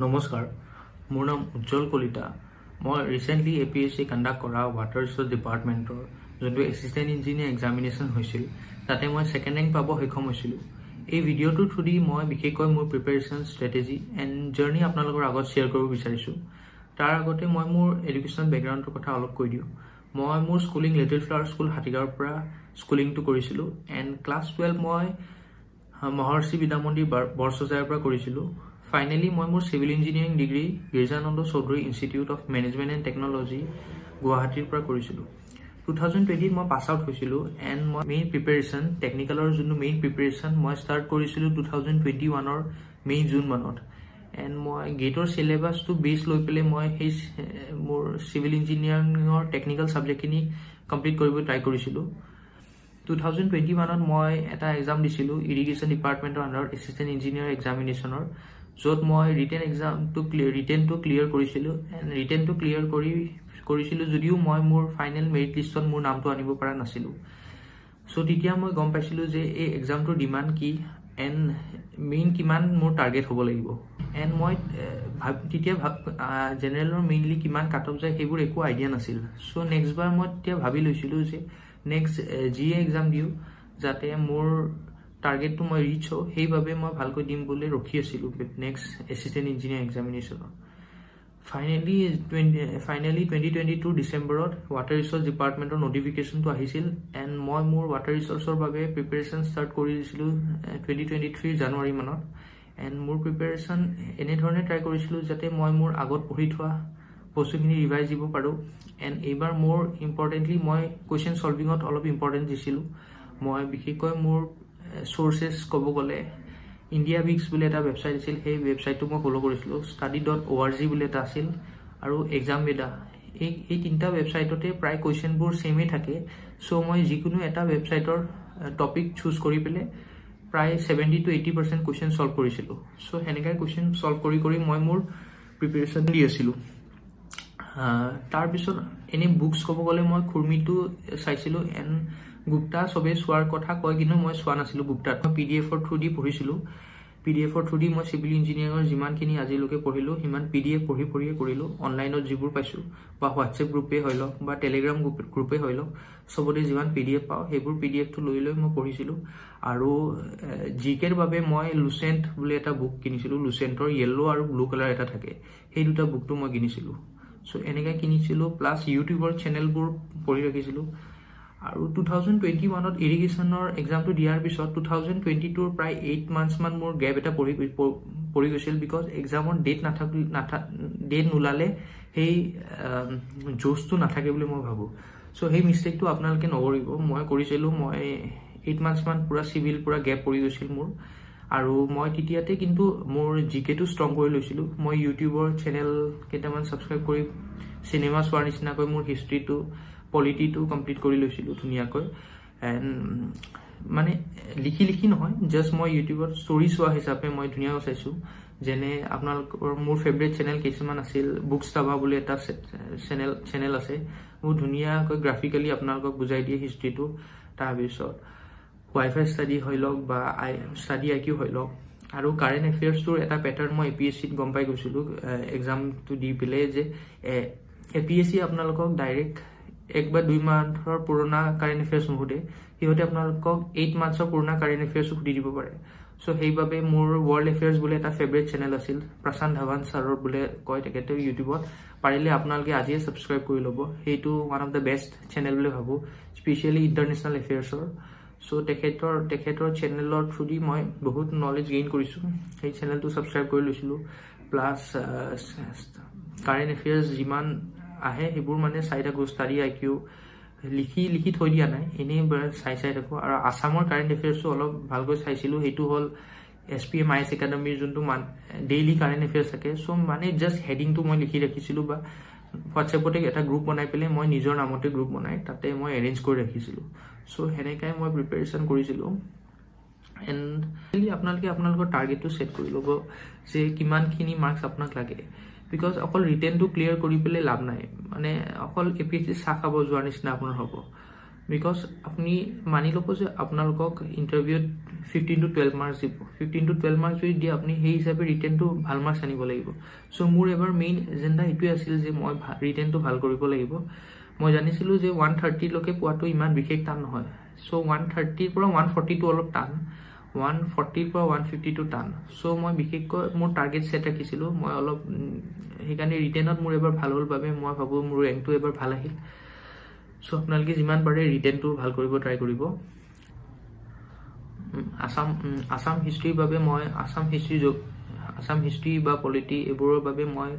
নমস্কাৰ মোৰ নাম উজ্জ্বল কলিতা। মই recently A P S C conduct কৰা ৱাটাৰ ৰিচৰ্চ ডিপাৰ্টমেণ্টৰ যোনটো এছিষ্টেণ্ট ইঞ্জিনিয়াৰ এক্সামিনেশ্যন হৈছিল তাতে মই ছেকেণ্ড ৰেংক পাব সক্ষম হৈছিলোঁ। এই ভিডিঅ'টোৰ থ্ৰুদি মই বিশেষকৈ মোৰ প্ৰিপেৰেশ্যন ষ্ট্ৰেটেজি এণ্ড জাৰ্ণি আপোনালোকৰ আগত শ্বেয়াৰ কৰিব বিচাৰিছোঁ। তাৰ আগতে মই মোৰ এডুকেশ্যন বেকগ্ৰাউণ্ডৰ কথা অলপ কৈ দিওঁ। মই মোৰ স্কুলিং লিটিল ফ্লাৱাৰ স্কুল হাতীগাঁৱৰ পৰা স্কুলিংটো কৰিছিলোঁ। এণ্ড ক্লাছ টুৱেলভ মই মহৰ্ষি বিদ্যামন্দিৰ বৰচজাইৰ পৰা কৰিছিলোঁ। ফাইনেলি মই মোৰ civil engineering degree Girijananda Chowdhury institute of management and technology গুৱাহাটীৰ পৰা কৰিছিলোঁ। টু থাউজেণ্ড টুৱেণ্টিত মই পাছ আউট হৈছিলোঁ এণ্ড মই মেইন প্ৰিপেৰেশ্যন টেকনিকেলৰ যোনটো মেইন প্ৰিপেৰেশ্যন মই ষ্টাৰ্ট কৰিছিলোঁ টু থাউজেণ্ড টুৱেণ্টি ওৱানৰ মে' জুন মানত। এণ্ড মই গেটৰ চিলেবাছটো বেছ লৈ পেলাই মই সেই মোৰ চিভিল ইঞ্জিনিয়াৰিঙৰ টেকনিকেল ছাবজেক্টখিনি কমপ্লিট কৰিব ট্ৰাই কৰিছিলোঁ। টু থাউজেণ্ড টুৱেণ্টি ওৱানত মই এটা এক্সাম দিছিলোঁ ইৰিগেশ্যন ডিপাৰ্টমেণ্টৰ আণ্ডাৰত এছিষ্টেণ্ট ইঞ্জিনিয়াৰ এক্সামিনেশ্যনৰ য'ত মই ৰিটেন এক্সামটো ক্লিয়াৰ ৰিটেনটো ক্লিয়াৰ কৰিছিলোঁ এণ্ড ৰিটেনটো ক্লিয়াৰ কৰি কৰিছিলোঁ যদিও মই মোৰ ফাইনেল মেৰিট লিষ্টত মোৰ নামটো আনিব পৰা নাছিলোঁ। চ' তেতিয়া মই গম পাইছিলোঁ যে এই এক্সামটোৰ ডিমাণ্ড কি এণ্ড মেইন কিমান মোৰ টাৰ্গেট হ'ব লাগিব। এণ্ড মই ভাব তেতিয়া ভাব জেনেৰেলৰ মেইনলি কিমান কাট অফ যায় সেইবোৰ একো আইডিয়া নাছিল। চ' নেক্সট বাৰ মই তেতিয়া ভাবি লৈছিলোঁ যে নেক্সট যিয়ে এক্সাম দিওঁ যাতে মোৰ টাৰ্গেটটো মই ৰিচ হওঁ সেইবাবে মই ভালকৈ দিম বুলি ৰখি আছিলোঁ next assistant engineer এক্সামিনেশ্যনত finally twenty finally twenty twenty two ডিচেম্বৰত ৱাটাৰ ৰিচৰ্চ ডিপাৰ্টমেণ্টৰ নটিফিকেশ্যনটো আহিছিল এণ্ড মই মোৰ ৱাটাৰ ৰিচৰ্চৰ বাবে প্ৰিপেৰেশ্যন ষ্টাৰ্ট কৰি দিছিলোঁ টুৱেণ্টি টুৱেণ্টি থ্ৰী জানুৱাৰী মানত। এণ্ড মোৰ প্ৰিপেৰেশ্যন এনেধৰণে ট্ৰাই কৰিছিলোঁ যাতে মই মোৰ আগত পঢ়ি থোৱা বস্তুখিনি ৰিভাইজ দিব পাৰোঁ। এণ্ড এইবাৰ মোৰ ইম্পৰ্টেণ্টলি মই কুৱেশ্যন ছলভিঙত অলপ ইম্পৰ্টেণ্ট দিছিলোঁ। মই বিশেষকৈ মোৰ চ'ৰ্চেছ ক'ব গ'লে ইণ্ডিয়া বিক্স বুলি এটা ৱেবছাইট আছিল সেই ৱেবছাইটটো মই ফ'ল' কৰিছিলোঁ study dot O' R G বুলি এটা আছিল আৰু এক্সাম বেদা এই এই তিনিটা ৱেবছাইটতে প্ৰায় কুৱেশ্যনবোৰ ছেমেই থাকে। চ' মই যিকোনো এটা ৱেবছাইটৰ টপিক চুজ কৰি পেলাই প্ৰায় seventy to eighty percent question solve কৰিছিলোঁ। চ' সেনেকৈ কুৱেশ্যন ছল্ভ কৰি কৰি মই মোৰ প্ৰিপেৰেশ্যন দি আছিলোঁ। তাৰপিছত এনেই বুকছ ক'ব গ'লে মই খুৰ্মিটো চাইছিলোঁ এণ্ড গুপ্তা চবেই চোৱাৰ কথা কয় কিন্তু মই চোৱা নাছিলোঁ গুপ্তাত মই পি ডি এফৰ থ্ৰু দি পঢ়িছিলোঁ। পি ডি এফৰ থ্ৰু দি মই চিভিল ইঞ্জিনিয়াৰিঙৰ যিমানখিনি আজিলৈকে পঢ়িলোঁ সিমান পি ডি এফ পঢ়ি পঢ়িয়ে কৰিলোঁ। অনলাইনত যিবোৰ পাইছোঁ বা হোৱাটছএপ গ্ৰুপেই হৈ লওক বা টেলিগ্ৰাম গ্ৰুপ গ্ৰুপেই হৈ লওক চবতে যিমান পি ডি এফ পাওঁ সেইবোৰ পি ডি এফটো লৈ লৈ মই পঢ়িছিলোঁ। আৰু জি কেৰ বাবে মই লুচেণ্ট বুলি এটা বুক কিনিছিলোঁ। লুচেণ্টৰ য়েল্ল' আৰু ব্লু কালাৰ এটা থাকে। সেই দুটা বুকটো মই কিনিছিলোঁ। চ' এনেকৈ কিনিছিলোঁ প্লাছ ইউটিউবৰ চেনেলবোৰ পঢ়ি ৰাখিছিলোঁ। আৰু টু থাউজেণ্ড টুৱেণ্টি ওৱানত ইৰিগেশ্যনৰ এক্সামটো দিয়াৰ পিছত টু থাউজেণ্ড টুৱেণ্টি টুৰ প্ৰায় এইট মান্থছমান মোৰ গেপ এটা পৰি পৰি গৈছিল বিকজ এক্সামৰ ডেট নাথাকিল নাথা ডেট নোলালে সেই জ'চটো নাথাকে বুলি মই ভাবোঁ। চ' সেই মিষ্টেকটো আপোনালোকে নকৰিব। মই কৰিছিলোঁ মই এইট মান্থছমান পূৰা চিভিল পূৰা গেপ পৰি গৈছিল মোৰ। আৰু মই তেতিয়াতে কিন্তু মোৰ জি কেটো ষ্ট্ৰং কৰি লৈছিলোঁ। মই ইউটিউবৰ চেনেল কেইটামান ছাবস্ক্ৰাইব কৰি চিনেমা চোৱাৰ নিচিনাকৈ মোৰ হিষ্ট্ৰীটো পলিটিটো কমপ্লিট কৰি লৈছিলোঁ ধুনীয়াকৈ। এণ্ড মানে লিখি লিখি নহয় জাষ্ট মই ইউটিউবত ষ্টৰি চোৱা হিচাপে মই ধুনীয়াকৈ চাইছোঁ। যেনে আপোনালোকৰ মোৰ ফেভৰেট চেনেল কিছুমান আছিল বুকছ টাবা বুলি এটা চেনেল চেনেল আছে। বহুত ধুনীয়াকৈ গ্ৰাফিকেলি আপোনালোকক বুজাই দিয়ে হিষ্ট্ৰীটো তাৰপিছত ৱাই ফাই ষ্টাডি হৈ লওক বা আই ষ্টাডি আই কিউ হৈ লওক। আৰু কাৰেণ্ট এফেয়াৰ্ছটোৰ এটা পেটাৰ্ণ মই এ পি এছ চিত গম পাই গৈছিলোঁ এক্সামটো দি পেলাই যে এ পি এছ চি আপোনালোকক ডাইৰেক্ট এক বা দুই মান্থৰ পুৰণা কাৰেণ্ট এফেয়াৰ্ছ নুসুধে। সিহঁতে আপোনালোকক এইট মান্থছৰ পুৰণা কাৰেণ্ট এফেয়াৰ্ছো সুধি দিব পাৰে। চ' সেইবাবে মোৰ ৱৰ্ল্ড এফেয়াৰ্ছ বুলি এটা ফেভৰেট চেনেল আছিল। প্ৰশান্ত ধাৱান ছাৰৰ বোলে কয় তেখেতে ইউটিউবত পাৰিলে আপোনালোকে আজিয়ে ছাবস্ক্ৰাইব কৰি ল'ব। সেইটো one of the best channel বুলি ভাবোঁ স্পেচিয়েলি ইণ্টাৰনেশ্যনেল এফেয়াৰ্ছৰ চ' তেখেতৰ তেখেতৰ চেনেলৰ থ্ৰুদি মই বহুত নলেজ গেইন কৰিছোঁ। সেই চেনেলটো ছাবস্ক্ৰাইব কৰি লৈছিলোঁ। প্লাছ কাৰেণ্ট এফেয়াৰ্ছ যিমান আহে সেইবোৰ মানে চাই থাকোঁ ষ্টাডি আই কিউ লিখি লিখি থৈ দিয়া নাই। এনেই চাই চাই থাকোঁ। আৰু আছামৰ কাৰেণ্ট এফেয়াৰ্ছটো অলপ ভালকৈ চাইছিলোঁ। সেইটো হ'ল S P M I S একাডেমীৰ যোনটো মান ডেইলি কাৰেণ্ট এফেয়াৰ্ছ থাকে। চ' মানে জাষ্ট হেডিংটো মই লিখি ৰাখিছিলোঁ বা হোৱাটছএপতে এটা গ্ৰুপ বনাই পেলাই মই নিজৰ নামতে গ্ৰুপ বনাই তাতে মই এৰেঞ্জ কৰি ৰাখিছিলোঁ। চ' সেনেকাই মই প্ৰিপেৰেশ্যন কৰিছিলোঁ। এণ্ড আপোনালোকে আপোনালোকৰ টাৰ্গেটটো ছেট কৰি ল'ব যে কিমানখিনি মাৰ্কছ আপোনাক লাগে। বিকজ অকল ৰিটেনটো ক্লিয়াৰ কৰি পেলাই লাভ নাই। মানে অকল এ পি এছ চি চাহ খাব যোৱাৰ নিচিনা আপোনাৰ হ'ব। বিকজ আপুনি মানি ল'ব যে আপোনালোকক ইণ্টাৰভিউত ফিফটিন টু টুৱেল্ভ মাৰ্কছ দিব। ফিফটিন টু টুৱেল্ভ মাৰ্কছ যদি দিয়ে আপুনি সেই হিচাপে ৰিটেনটো ভাল মাৰ্কছ আনিব লাগিব। চ' মোৰ এবাৰ মেইন এজেণ্ডা এইটোৱে আছিল যে মই ৰিটেনটো ভাল কৰিব লাগিব। মই জানিছিলোঁ যে ওৱান থাৰ্টিলৈকে পোৱাটো ইমান বিশেষ টান নহয়। চ' ওৱান থাৰ্টিৰ পৰা ওৱান ফৰ্টিটো অলপ টান। ওৱান ফৰ্টিৰ পৰা ওৱান ফিফটিটো টান। চ' মই বিশেষকৈ মোৰ টাৰ্গেট ছেট ৰাখিছিলোঁ। মই অলপ সেইকাৰণে ৰিটেনত মোৰ এবাৰ ভাল হ'ল বাবে মই ভাবোঁ মোৰ ৰেংকটো এবাৰ ভাল আহিল। চ' আপোনালোকে যিমান পাৰে ৰিটেনটো ভাল কৰিব ট্ৰাই কৰিব। আছাম আছাম হিষ্ট্ৰীৰ বাবে মই আছাম হিষ্ট্ৰী আছাম হিষ্ট্ৰী বা পলিটি এইবোৰৰ বাবে মই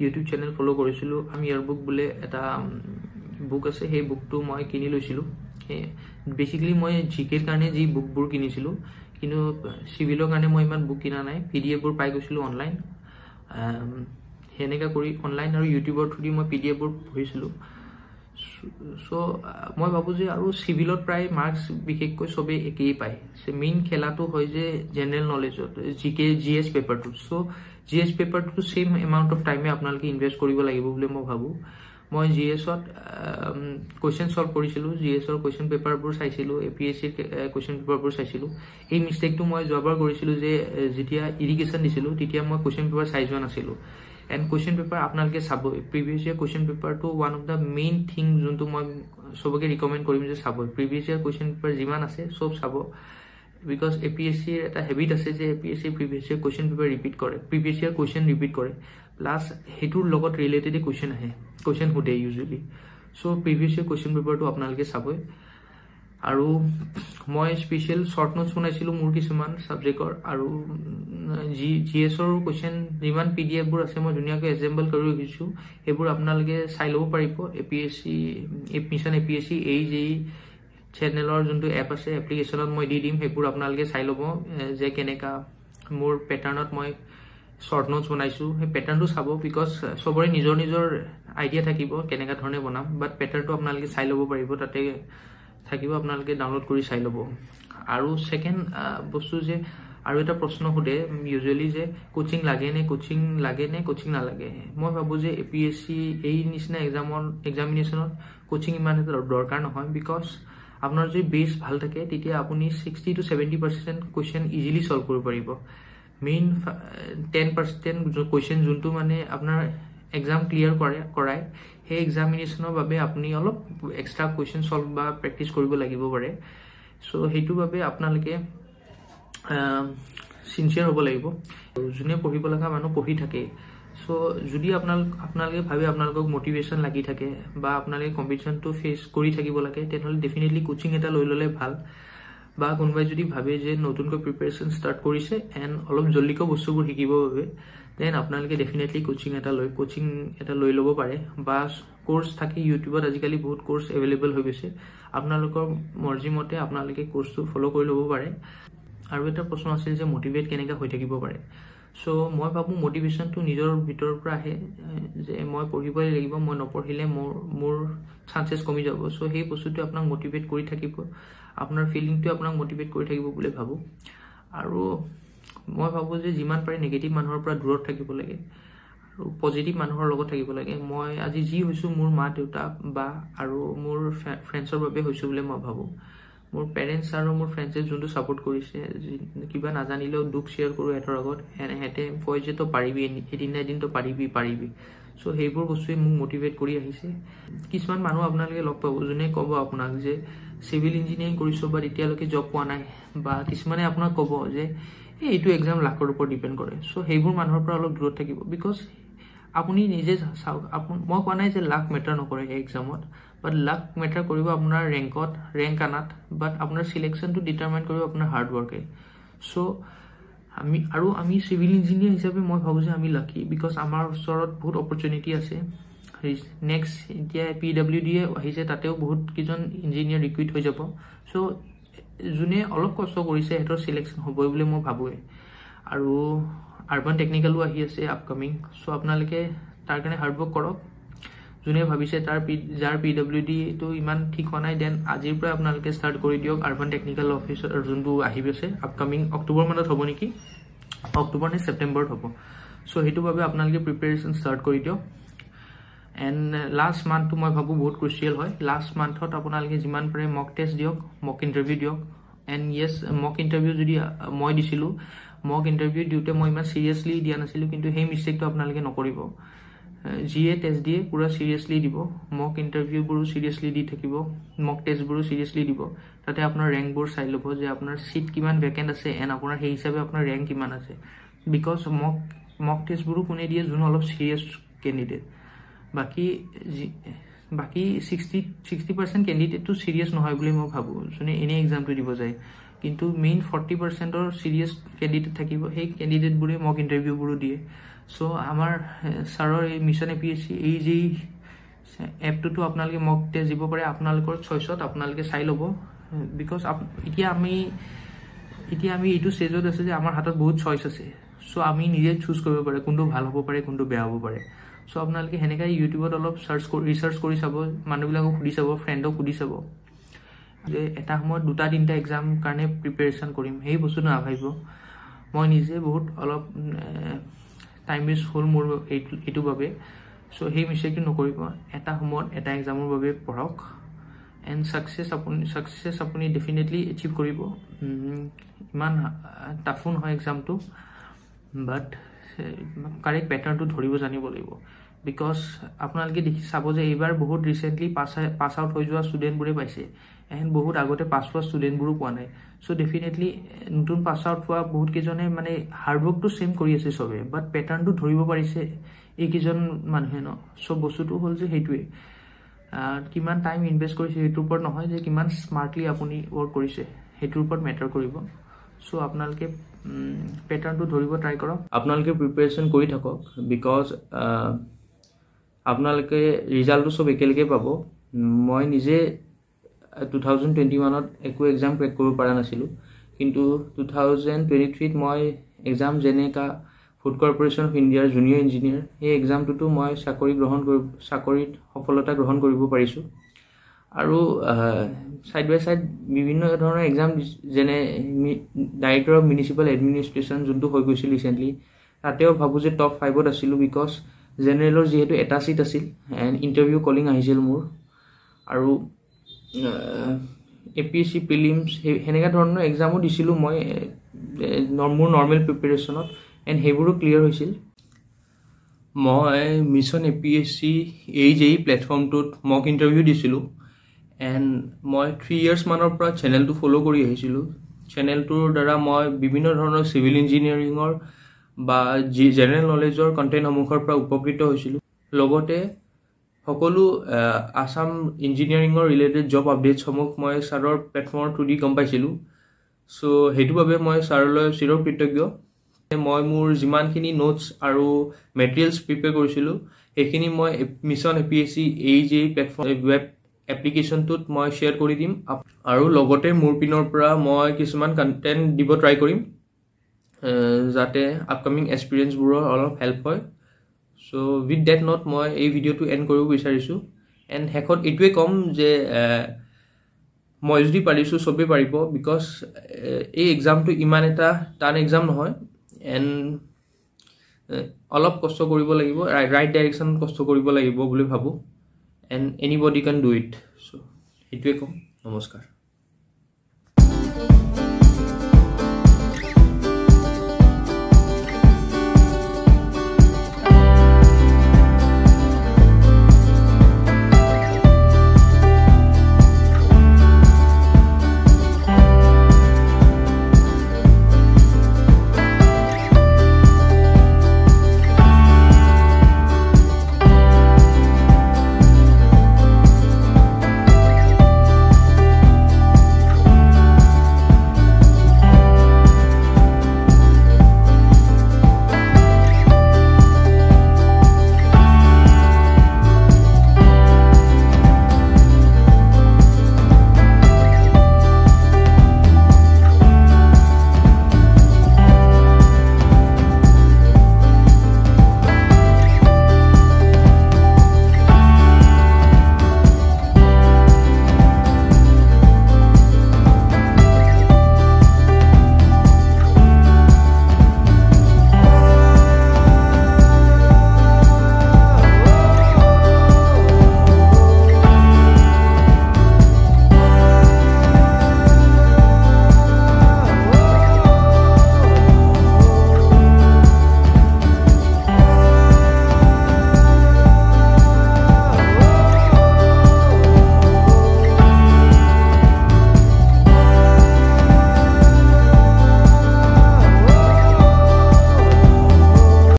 ইউটিউব চেনেল ফ'ল' কৰিছিলোঁ। আমি ইয়াৰ বুক বোলে এটা বুক আছে সেই বুকটো মই কিনি লৈছিলোঁ। বেচিকেলি মই জি কেৰ কাৰণে যি বুকবোৰ কিনিছিলোঁ কিন্তু চিভিলৰ কাৰণে মই ইমান বুক কিনা নাই। পি ডি এফবোৰ পাই গৈছিলোঁ অনলাইন সেনেকৈ কৰি অনলাইন আৰু ইউটিউবৰ থ্ৰুদি মই পি ডি এফবোৰ পঢ়িছিলোঁ। চ' মই ভাবোঁ যে আৰু চিভিলত প্ৰায় মাৰ্কছ বিশেষকৈ চবেই একেই পায়। মেইন খেলাটো হয় যে জেনেৰেল নলেজত জি কে জি এছ পেপাৰটো চ' জি এছ পেপাৰটো ছেইম এমাউণ্ট অফ টাইমে আপোনালোকে ইনভেষ্ট কৰিব লাগিব বুলি মই ভাবোঁ। মই জি এছত কুৱেশ্যন ছল্ভ কৰিছিলোঁ জি এছৰ কুৱেশ্যন পেপাৰবোৰ চাইছিলোঁ এ পি এছ চিৰ কুৱেশ্যন পেপাৰবোৰ চাইছিলোঁ। এই মিষ্টেকটো মই যোৱাবাৰ কৰিছিলোঁ যে যেতিয়া ইৰিগেশ্যন দিছিলোঁ তেতিয়া মই কুৱেশ্যন পেপাৰ চাই যোৱা নাছিলোঁ। এণ্ড কুৱেশ্যন পেপাৰ আপোনালোকে চাবই previous year question পেপাৰটো one of the main thing যোনটো মই চবকে ৰিকমেণ্ড কৰিম যে চাবই প্ৰিভিয়াছ ইয়াৰ কুৱেশ্যন পেপাৰ যিমান আছে চব চাব। বিকজ এ পি এছ চিৰ এটা হেবিট আছে যে এ পি এছ চিৰ previous year question paper repeat কৰে। প্ৰিভিয়াছ ইয়াৰ কুৱেশ্যন ৰিপিট কৰে। প্লাছ সেইটোৰ লগত ৰিলেটেডে কুৱেশ্যন আহে। কুৱেশ্যন সোধে usually so' previous year question পেপাৰটো আপোনালোকে চাবই। আৰু মই স্পেচিয়েল শ্বৰ্ট নোটছ বনাইছিলোঁ মোৰ কিছুমান ছাবজেক্টৰ আৰু জি জি এছৰ কুৱেশ্যন যিমান পি ডি এফবোৰ আছে মই ধুনীয়াকৈ এক্সাম্পল কৰি ৰাখিছোঁ। সেইবোৰ আপোনালোকে চাই ল'ব পাৰিব। A P S C mission A P S C এই যে চেনেলৰ যোনটো এপ আছে এপ্লিকেশ্যনত মই দি দিম সেইবোৰ আপোনালোকে চাই ল'ব যে কেনেকুৱা মোৰ পেটাৰ্ণত মই শ্বৰ্ট নোটছ বনাইছোঁ। সেই পেটাৰ্ণটো চাব বিকজ চবৰে নিজৰ নিজৰ আইডিয়া থাকিব কেনেকুৱা ধৰণে বনাম বাট পেটাৰ্ণটো আপোনালোকে চাই ল'ব পাৰিব তাতে থাকিব আপোনালোকে ডাউনলোড কৰি চাই ল'ব। আৰু ছেকেণ্ড বস্তু যে আৰু এটা প্ৰশ্ন সোধে ইউজুৱেলি যে কোচিং লাগে নে কোচিং লাগে নে কোচিং নালাগে? মই ভাবোঁ যে এ পি এছ চি এই নিচিনা এক্সামত এক্সামিনেশ্যনত কোচিং ইমান এটা দৰকাৰ নহয় বিকজ আপোনাৰ যদি বেছ ভাল থাকে তেতিয়া আপুনি sixty to seventy percent question easily solve কৰিব পাৰিব। মেইন টেন পাৰ্চেণ্ট কুৱেশ্যন যোনটো মানে আপোনাৰ এক্সাম ক্লিয়াৰ কৰে কৰাই সেই এক্সামিনেশ্যনৰ বাবে আপুনি অলপ এক্সট্ৰা কুৱেশ্যন ছল্ভ বা প্ৰেক্টিচ কৰিব লাগিব পাৰে। চ' সেইটো বাবে আপোনালোকে চিনচিয়াৰ হ'ব লাগিব। যোনে পঢ়িব লগা মানুহ পঢ়ি থাকে চ' যদি আপোনালোক আপোনালোকে ভাবে আপোনালোকক মটিভেশ্যন লাগি থাকে বা আপোনালোকে কম্পিটিশ্যনটো ফেচ কৰি থাকিব লাগে তেনেহ'লে ডেফিনেটলি কোচিং এটা লৈ ল'লে ভাল। বা কোনোবাই যদি ভাবে যে নতুনকৈ প্ৰিপেৰেশ্যন ষ্টাৰ্ট কৰিছে এণ্ড অলপ জল্দিকৈ বস্তুবোৰ শিকিবৰ বাবে দেন আপোনালোকে ডেফিনেটলি কোচিং এটা লৈ কোচিং এটা লৈ ল'ব পাৰে। বা কোৰ্চ থাকে ইউটিউবত আজিকালি বহুত কোৰ্চ এভেইলেবল হৈ গৈছে। আপোনালোকৰ মৰ্জি মতে আপোনালোকে কোৰ্চটো ফ'ল' কৰি ল'ব পাৰে। আৰু এটা প্ৰশ্ন আছিল যে মটিভেট কেনেকৈ হৈ থাকিব পাৰে। চ' মই ভাবোঁ মটিভেশ্যনটো নিজৰ ভিতৰৰ পৰা আহে যে মই পঢ়িবই লাগিব মই নপঢ়িলে মোৰ মোৰ চান্সেছ কমি যাব। চ' সেই বস্তুটোৱে আপোনাক মটিভেট কৰি থাকিব। আপোনাৰ ফিলিংটোৱে আপোনাক মটিভেট কৰি থাকিব বুলি ভাবোঁ। আৰু মই ভাবোঁ যে যিমান পাৰে নিগেটিভ মানুহৰ পৰা দূৰত থাকিব লাগে আৰু পজিটিভ মানুহৰ লগত থাকিব লাগে। মই আজি যি হৈছোঁ মোৰ মা দেউতা বা আৰু মোৰ ফ্ৰেণ্ডছৰ বাবে হৈছোঁ বুলি মই ভাবোঁ। মোৰ পেৰেণ্টছ আৰু মোৰ ফ্ৰেণ্ডছে যোনটো ছাপোৰ্ট কৰিছে কিবা নাজানিলেও দুখ শ্বেয়াৰ কৰোঁ সিহঁতৰ আগত সিহঁতে কয় যে তই পাৰিবি এদিন না এদিন তই পাৰিবি পাৰিবি। চ' সেইবোৰ বস্তুৱে মোক মটিভেট কৰি আহিছে। কিছুমান মানুহ আপোনালোকে লগ পাব যোনে ক'ব আপোনাক যে চিভিল ইঞ্জিনিয়াৰিং কৰিছোঁ বাট এতিয়ালৈকে জব পোৱা নাই। বা কিছুমানে আপোনাক ক'ব যে এই এইটো এক্সাম লাখৰ ওপৰত ডিপেণ্ড কৰে। চ' সেইবোৰ মানুহৰ পৰা অলপ দূৰত থাকিব। বিকজ আপুনি নিজে চাওক আপোন মই কোৱা নাই যে লাক মেটাৰ নকৰে এই এক্সামত বাট লাক মেটাৰ কৰিব আপোনাৰ ৰেংকত ৰেংক আনাত বাট আপোনাৰ চিলেকশ্যনটো ডিটাৰমাইন কৰিব আপোনাৰ হাৰ্ডৱৰ্কে চ' আমি আৰু আমি চিভিল ইঞ্জিনিয়াৰ হিচাপে মই ভাবোঁ যে আমি লাকি বিকজ আমাৰ ওচৰত বহুত অপৰচুনিটি আছে। নেক্সট এতিয়া পি ডাব্লিউ ডিয়ে আহিছে তাতেও বহুত কেইজন ইঞ্জিনিয়াৰ ৰিকুইট হৈ যাব। চ' যোনে অলপ কষ্ট কৰিছে সিহঁতৰ চিলেকশ্যন হ'বই বুলি মই ভাবোঁৱে আৰু আৰ্বান টেকনিকেলো আহি আছে আপকামিং চ' আপোনালোকে তাৰ কাৰণে হাৰ্ডৱৰ্ক কৰক। যোনে ভাবিছে তাৰ পি যাৰ পি ডাব্লিউ ডিটো ইমান ঠিক হোৱা নাই দেন আজিৰ পৰাই আপোনালোকে ষ্টাৰ্ট কৰি দিয়ক আৰ্বান টেকনিকেল অফিচৰ যোনটো আহি আছে আপকামিং অক্টোবৰ মানত হ'ব নেকি? অক্টোবৰ নে ছেপ্টেম্বৰত হ'ব। চ' সেইটো বাবে আপোনালোকে প্ৰিপেৰেশ্যন ষ্টাৰ্ট কৰি দিয়ক। এণ্ড লাষ্ট মান্থটো মই ভাবোঁ বহুত ক্ৰুচিয়েল হয়। লাষ্ট মান্থত আপোনালোকে যিমান পাৰে মক টেষ্ট দিয়ক মক ইণ্টাৰভিউ দিয়ক। এণ্ড য়েছ মক ইণ্টাৰভিউ যদি মই দিছিলোঁ মক ইণ্টাৰভিউ দিওঁতে মই ইমান ছিৰিয়াছলি দিয়া নাছিলোঁ কিন্তু সেই মিষ্টেকটো আপোনালোকে নকৰিব। যিয়ে টেষ্ট দিয়ে পূৰা ছিৰিয়াছলি দিব। মক ইণ্টাৰভিউবোৰো ছিৰিয়াছলি দি থাকিব। মক টেষ্টবোৰো ছিৰিয়াছলি দিব। তাতে আপোনাৰ ৰেংকবোৰ চাই ল'ব যে আপোনাৰ ছিট কিমান ভেকেণ্ট আছে এণ্ড আপোনাৰ সেই হিচাপে আপোনাৰ ৰেংক কিমান আছে। বিকজ মক মক টেষ্টবোৰো কোনে দিয়ে যোন অলপ ছিৰিয়াছ কেণ্ডিডেট বাকী বাকী ছিক্সটি ছিক্সটি পাৰ্চেণ্ট কেণ্ডিডেটটো ছিৰিয়াছ নহয় বুলি মই ভাবোঁ। যোনে এনেই এক্সামটো দিব যায়। কিন্তু মেইন ফৰ্টি পাৰ্চেণ্টৰ ছিৰিয়াছ কেণ্ডিডেট থাকিব সেই কেণ্ডিডেটবোৰে মক ইণ্টাৰভিউবোৰো দিয়ে। চ' আমাৰ ছাৰৰ এই mission A P S C এই যি এপটোতো আপোনালোকে মক টেষ্ট দিব পাৰে আপোনালোকৰ চইচত আপোনালোকে চাই ল'ব। বিকজ এতিয়া আমি এতিয়া আমি এইটো ষ্টেজত আছে যে আমাৰ হাতত বহুত চইচ আছে। চ' আমি নিজে চুজ কৰিব পাৰে কোনটো ভাল হ'ব পাৰে কোনটো বেয়া হ'ব পাৰে। চ' আপোনালোকে সেনেকৈ ইউটিউবত অলপ চাৰ্চ কৰি ৰিচাৰ্চ কৰি চাব মানুহবিলাকক সুধি চাব ফ্ৰেণ্ডক সুধি চাব। যে এটা সময়ত দুটা তিনিটা এক্সাম কাৰণে প্ৰিপেৰেশ্যন কৰিম সেই বস্তুটো নাভাবিব। মই নিজে বহুত অলপ টাইম ৱেষ্ট হ'ল মোৰ এইটো এইটো বাবে। চ' সেই মিষ্টেকটো নকৰিব। এটা সময়ত এটা এক্সামৰ বাবে পঢ়ক। এণ্ড ছাকচেছ আপুনি ছাকচেছ আপুনি ডেফিনেটলি এচিভ কৰিব। ইমান টাফো নহয় এক্সামটো বাট কাৰেক্ট পেটাৰ্ণটো ধৰিব জানিব লাগিব। বিকজ আপোনালোকে দেখি চাব যে এইবাৰ বহুত ৰিচেণ্টলি পাছ পাছ আউট হৈ যোৱা ষ্টুডেণ্টবোৰে পাইছে। এণ্ড বহুত আগতে পাছ হোৱা ষ্টুডেণ্টবোৰো পোৱা নাই। চ' ডেফিনেটলি নতুন পাছ আউট হোৱা বহুতকেইজনে মানে হাৰ্ডৱৰ্কটো ছেম কৰি আছে চবে বাট পেটাৰ্ণটো ধৰিব পাৰিছে এইকেইজন মানুহে ন। চ' বস্তুটো হ'ল যে সেইটোৱে। কিমান টাইম ইনভেষ্ট কৰিছে সেইটোৰ ওপৰত নহয় যে কিমান স্মাৰ্টলি আপুনি ৱৰ্ক কৰিছে সেইটোৰ ওপৰত মেটাৰ কৰিব। চ' আপোনালোকে পেটাৰ্ণটো ধৰিব ট্ৰাই কৰক। আপোনালোকে প্ৰিপেৰেশ্যন কৰি থাকক বিকজ আপোনালোকে ৰিজাল্টটো চব একেলগে পাব। মই নিজে টু থাউজেণ্ড টুৱেণ্টি ওৱানত একো এক্সাম ক্ৰেক কৰিব পৰা নাছিলোঁ। কিন্তু টু থাউজেণ্ড টুৱেণ্টি থ্ৰীত মই এক্সাম যেনেকা ফুড কৰ্পৰেশ্যন অফ ইণ্ডিয়াৰ জুনিয়ৰ ইঞ্জিনিয়াৰ সেই এক্সামটোতো মই চাকৰি গ্ৰহণ কৰি চাকৰিত সফলতা গ্ৰহণ কৰিব পাৰিছোঁ। আৰু ছাইড বাই ছাইড বিভিন্ন ধৰণৰ এক্সাম যেনে ডাইৰেক্টৰ অফ মিউনিচিপেল এডমিনিষ্ট্ৰেশ্যন যোনটো হৈ গৈছিল ৰিচেণ্টলি তাতেও ভাবোঁ যে টপ ফাইভত আছিলোঁ বিকজ জেনেৰেলৰ যিহেতু এটা ছিট আছিল এণ্ড ইণ্টাৰভিউ কলিং আহিছিল মোৰ। আৰু A P S C prelims সেই সেনেকুৱা ধৰণৰ এক্সামো দিছিলোঁ মই মোৰ নৰ্মেল প্ৰিপেৰেশ্যনত এণ্ড সেইবোৰো ক্লিয়াৰ হৈছিল। মই mission A P S C এই যে এই প্লেটফৰ্মটোত মক ইণ্টাৰভিউ দিছিলোঁ এণ্ড মই থ্ৰী ইয়াৰ্ছমানৰ পৰা চেনেলটো ফ'ল' কৰি আহিছিলোঁ। চেনেলটোৰ দ্বাৰা মই বিভিন্ন ধৰণৰ চিভিল ইঞ্জিনিয়াৰিঙৰ বা যি জেনেৰেল নলেজৰ কণ্টেণ্টসমূহৰ পৰা উপকৃত হৈছিলোঁ। লগতে সকলো আছাম ইঞ্জিনিয়াৰিঙৰ ৰিলেটেড জব আপডেটছসমূহ মই ছাৰৰ প্লেটফৰ্মৰ থ্ৰু দি গম পাইছিলোঁ। চ' সেইটো বাবে মই ছাৰলৈ চিৰকৃতজ্ঞ। মই মোৰ যিমানখিনি নোটছ আৰু মেটেৰিয়েলছ প্ৰিপেয়াৰ কৰিছিলোঁ সেইখিনি মই mission A P S C এই যে প্লেটফৰ্ম ৱেব এপ্লিকেশ্যনটোত মই শ্বেয়াৰ কৰি দিম। আৰু লগতে মোৰ পিনৰ পৰা মই কিছুমান কণ্টেণ্ট দিব ট্ৰাই কৰিম। যাতে আপকামিং এক্সপিৰিয়েঞ্চবোৰৰ অলপ হেল্প হয়। চ' উইথ ডেট নট মই এই ভিডিঅ'টো এণ্ড কৰিব বিচাৰিছোঁ। এণ্ড শেষত এইটোৱে ক'ম যে মই যদি পাৰিছোঁ চবেই পাৰিব বিকজ এই এক্সামটো ইমান এটা টান এক্সাম নহয়। এণ্ড অলপ কষ্ট কৰিব লাগিব ৰাইট ডাইৰেকশ্যনত কষ্ট কৰিব লাগিব বুলি ভাবোঁ। And anybody can do it so' সেইটোৱে ক'ম। নমস্কাৰ।